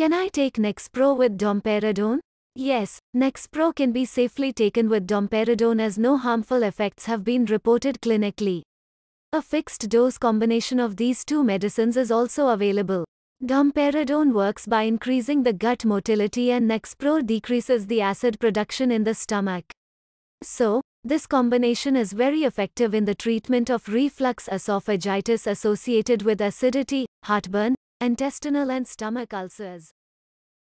Can I take Nexpro with domperidone? Yes, Nexpro can be safely taken with domperidone as no harmful effects have been reported clinically. A fixed dose combination of these two medicines is also available. Domperidone works by increasing the gut motility and Nexpro decreases the acid production in the stomach. So, this combination is very effective in the treatment of reflux esophagitis associated with acidity, heartburn, intestinal and stomach ulcers.